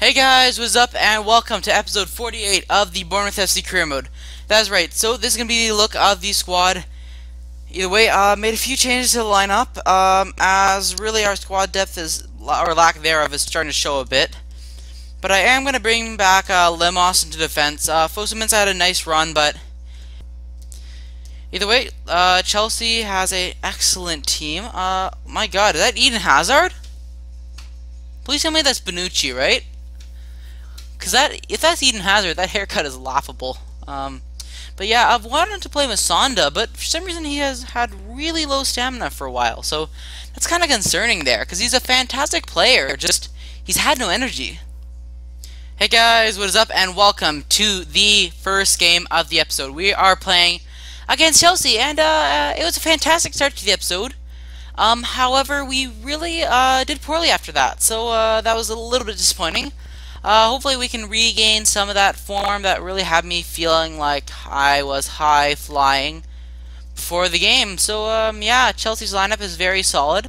Hey guys, what's up and welcome to episode 48 of the Bournemouth FC Career Mode. That's right, so this is going to be the look of the squad. Either way, uh, made a few changes to the lineup, um, as really our squad depth is, or lack thereof, is starting to show a bit. But I am going to bring back uh, Lemos into defense. Uh, Fosu Mensah had a nice run, but either way, uh, Chelsea has an excellent team. Uh, my god, is that Eden Hazard? Please tell me that's Bonucci, right? Because that, if that's Eden Hazard, that haircut is laughable. Um, but yeah, I've wanted to play Musonda, but for some reason he has had really low stamina for a while. So that's kind of concerning there, because he's a fantastic player. Just he's had no energy. Hey guys, what is up, and welcome to the first game of the episode. We are playing against Chelsea, and uh, it was a fantastic start to the episode. Um, however, we really uh, did poorly after that, so uh, that was a little bit disappointing. Uh, hopefully we can regain some of that form that really had me feeling like I was high flying before the game. So um, yeah, Chelsea's lineup is very solid.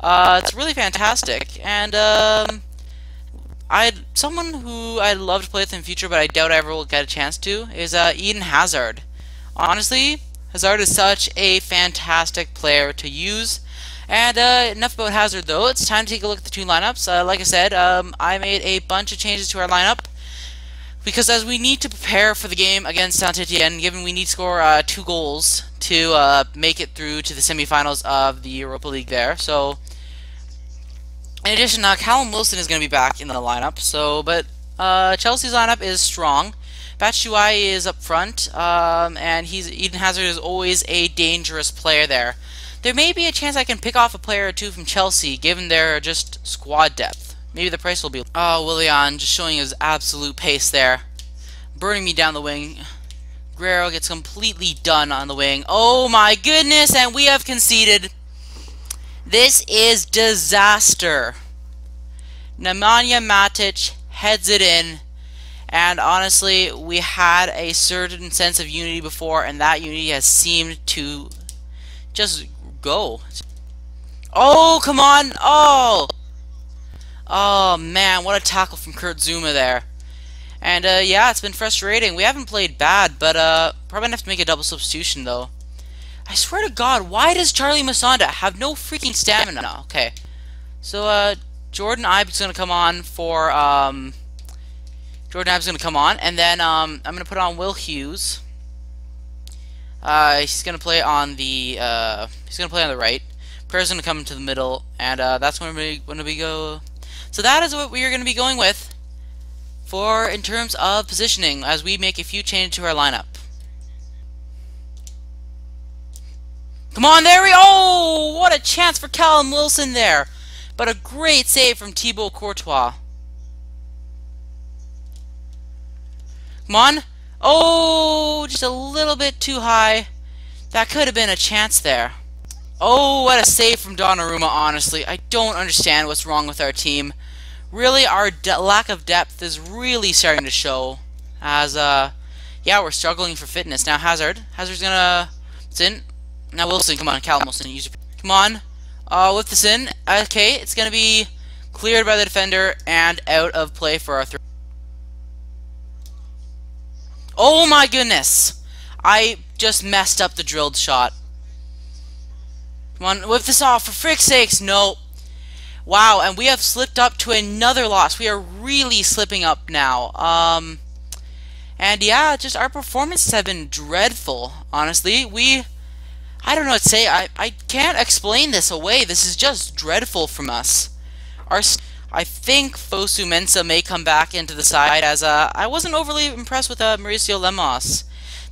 Uh, it's really fantastic, and um, I someone who I'd love to play with in the future, but I doubt I ever will get a chance to, is uh, Eden Hazard. Honestly, Hazard is such a fantastic player to use and uh, enough about Hazard, though. It's time to take a look at the two lineups. Uh, like I said, um, I made a bunch of changes to our lineup because as we need to prepare for the game against Saint Etienne, given we need to score uh, two goals to uh, make it through to the semifinals of the Europa League there. So, in addition, uh, Callum Wilson is going to be back in the lineup. So, but uh, Chelsea's lineup is strong. Batshuayi is up front, um, and he's Eden Hazard is always a dangerous player there. There may be a chance I can pick off a player or two from Chelsea, given their just squad depth. Maybe the price will be... Oh, Willian just showing his absolute pace there. Burning me down the wing. Guerrero gets completely done on the wing. Oh my goodness, and we have conceded. This is disaster. Nemanja Matic heads it in. And honestly, we had a certain sense of unity before, and that unity has seemed to just go. Oh, come on. Oh. Oh, man. What a tackle from Kurt Zouma there. And, uh, yeah, it's been frustrating. We haven't played bad, but, uh, probably have to make a double substitution, though. I swear to God, why does Charlie Musonda have no freaking stamina? Okay. So, uh, Jordan Ibe's gonna come on for, um... Jordan Ibe's gonna come on, and then, um, I'm gonna put on Will Hughes. Uh, he's gonna play on the uh, he's gonna play on the right. Prayer's gonna come to the middle, and uh, that's when we when we go. So that is what we are gonna be going with for in terms of positioning as we make a few changes to our lineup. Come on, there we Oh, what a chance for Callum Wilson there. But a great save from Thibaut Courtois. Come on. Oh, just a little bit too high. That could have been a chance there. Oh, what a save from Donnarumma, honestly. I don't understand what's wrong with our team. Really, our lack of depth is really starting to show. As, uh, yeah, we're struggling for fitness. Now, Hazard. Hazard's gonna... It's in. Now, Wilson, come on. Callum Wilson, use your... Come on. Uh, lift this in. Okay, it's gonna be cleared by the defender and out of play for our three. Oh my goodness! I just messed up the drilled shot. Come on, whip this off, for frick's sakes, no. Wow, and we have slipped up to another loss. We are really slipping up now. Um, and yeah, just our performances have been dreadful, honestly. We, I don't know what to say. I, I can't explain this away. This is just dreadful from us. Our I think Fosu Mensah may come back into the side as uh, I wasn't overly impressed with uh, Mauricio Lemos.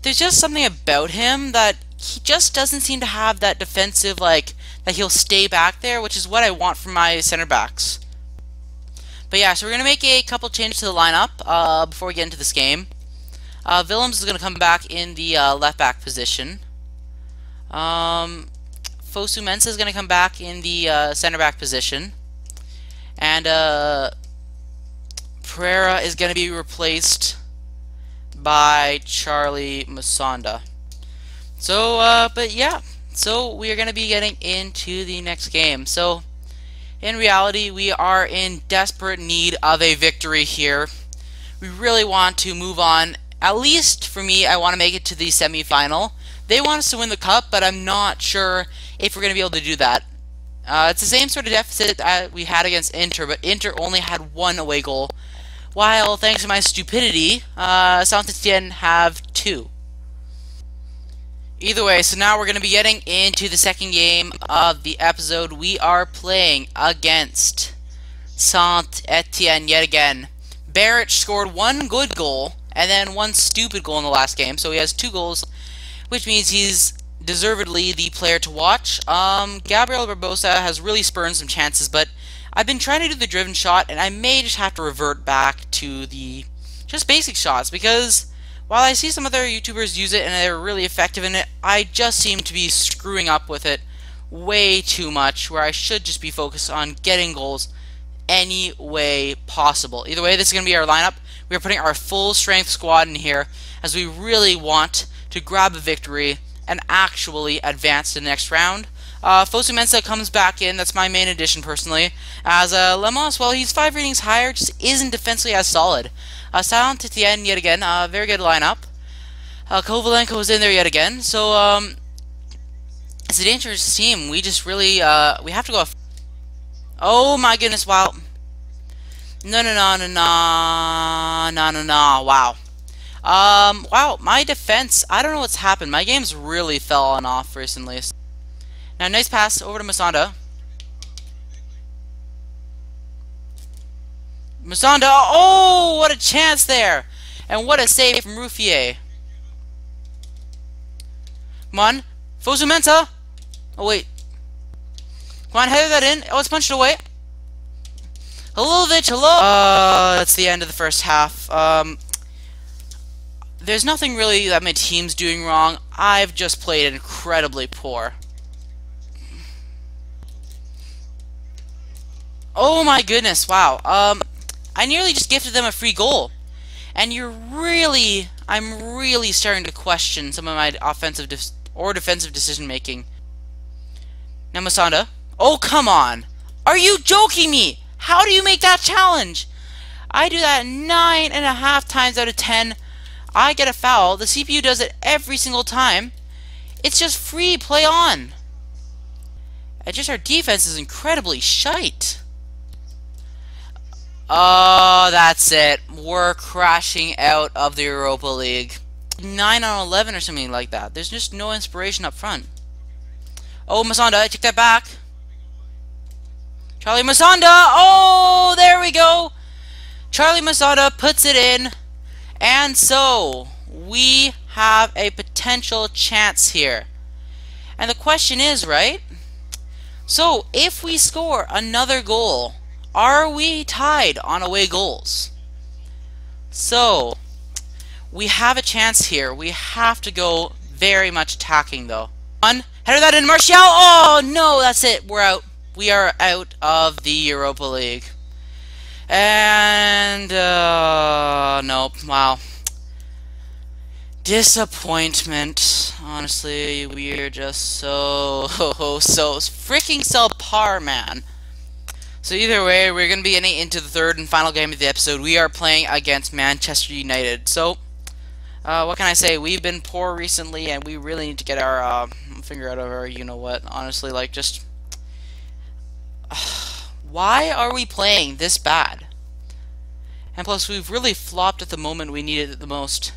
There's just something about him that he just doesn't seem to have that defensive, like, that he'll stay back there, which is what I want from my center backs. But yeah, so we're going to make a couple changes to the lineup uh, before we get into this game. Uh, Willems is going to come back in the uh, left back position. Um, Fosu Mensah is going to come back in the uh, center back position. And uh, Pereira is going to be replaced by Charlie Musonda. So, uh, but yeah. So we are going to be getting into the next game. So, in reality, we are in desperate need of a victory here. We really want to move on. At least for me, I want to make it to the semifinal. They want us to win the cup, but I'm not sure if we're going to be able to do that. Uh, it's the same sort of deficit that we had against Inter, but Inter only had one away goal, while thanks to my stupidity, uh, Saint Etienne have two. Either way, so now we're going to be getting into the second game of the episode. We are playing against Saint Etienne yet again. Barrett scored one good goal and then one stupid goal in the last game, so he has two goals, which means he's deservedly the player to watch. Um, Gabriel Barbosa has really spurned some chances, but I've been trying to do the driven shot, and I may just have to revert back to the just basic shots because while I see some other YouTubers use it and they're really effective in it, I just seem to be screwing up with it way too much, where I should just be focused on getting goals any way possible. Either way, this is going to be our lineup. We are putting our full strength squad in here as we really want to grab a victory and actually advance to the next round. Uh, Fosu Mensah comes back in. That's my main addition, personally. As uh, Lemos, well, he's five ratings higher, just isn't defensively as solid. Uh, Saint Etienne yet again, uh, very good lineup. Uh, Kovalenko is in there yet again, so um, it's a dangerous team. We just really uh, we have to go. Oh my goodness! Wow. No no no no no no no no! Wow. Um, wow, my defense, I don't know what's happened. My game's really fallen off recently. Now, nice pass over to Musonda. Musonda, oh, what a chance there! And what a save from Ruffier. Come on, Fosu Mensah. Oh, wait. Come on, header that in. Oh, it's punched away. Hello, Vitch, hello! Uh, that's the end of the first half. Um, there's nothing really that my team's doing wrong. I've just played incredibly poor. Oh my goodness, wow. Um, I nearly just gifted them a free goal. And you're really, I'm really starting to question some of my offensive or defensive decision making. Now Musonda. Oh, come on. Are you joking me? How do you make that challenge? I do that nine and a half times out of ten. I get a foul. The CPU does it every single time. It's just free. Play on. And just our defense is incredibly shite. Oh, that's it. We're crashing out of the Europa League. 9 on 11 or something like that. There's just no inspiration up front. Oh, Musonda, take that back. Charlie Musonda! Oh, there we go! Charlie Musonda puts it in. And so, we have a potential chance here. And the question is, right? So, if we score another goal are we tied on away goals? So, we have a chance here. We have to go very much attacking, though. One, header that in, Martial! Oh, no, that's it. We're out. We are out of the Europa League. And, uh, nope, wow. Disappointment. Honestly, we're just so, so freaking subpar, man. So either way, we're going to be getting into the third and final game of the episode. We are playing against Manchester United. So, uh, what can I say? We've been poor recently, and we really need to get our uh, finger out of our you-know-what. Honestly, like, just... why are we playing this bad? And plus, we've really flopped at the moment we needed it the most.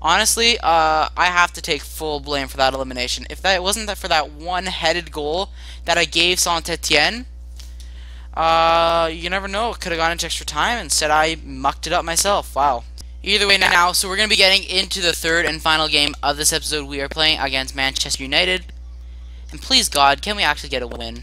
Honestly, uh, I have to take full blame for that elimination. If that wasn't for that one-headed goal that I gave Saint-Etienne, uh, you never know. It could have gone into extra time. Instead, I mucked it up myself. Wow. Either way now, so we're going to be getting into the third and final game of this episode. We are playing against Manchester United. And please, God, can we actually get a win?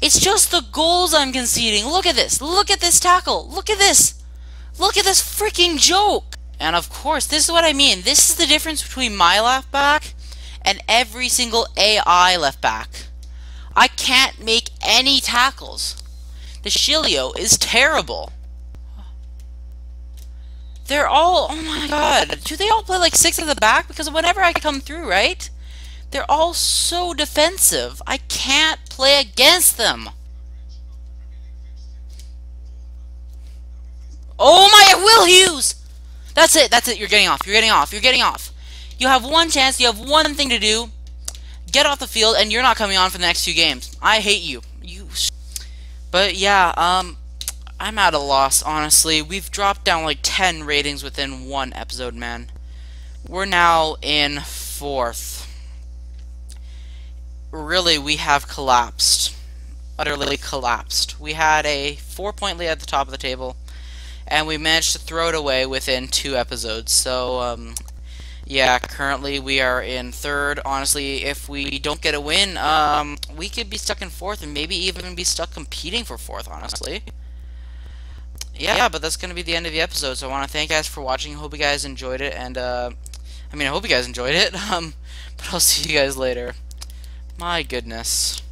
It's just the goals I'm conceding. Look at this. Look at this tackle. Look at this. Look at this freaking joke. And of course, this is what I mean. This is the difference between my left back and every single AI left back. I can't make any tackles. The Shilio is terrible. They're all, oh my god, do they all play like six at the back? Because whenever I come through, right? They're all so defensive. I can't play against them. Oh my, Will Hughes! That's it, that's it, you're getting off, you're getting off, you're getting off. You have one chance, you have one thing to do. Get off the field, and you're not coming on for the next few games. I hate you. You. But yeah, um, I'm at a loss, honestly. We've dropped down like 10 ratings within one episode, man. We're now in fourth. Really, we have collapsed. Utterly collapsed. We had a four-point lead at the top of the table, and we managed to throw it away within two episodes. So, um, yeah, currently we are in third. Honestly, if we don't get a win, um, we could be stuck in fourth and maybe even be stuck competing for fourth, honestly yeah, yeah, but that's going to be the end of the episode. So I want to thank you guys for watching. Hope you guys enjoyed it. And, uh, I mean, I hope you guys enjoyed it. Um, but I'll see you guys later. My goodness.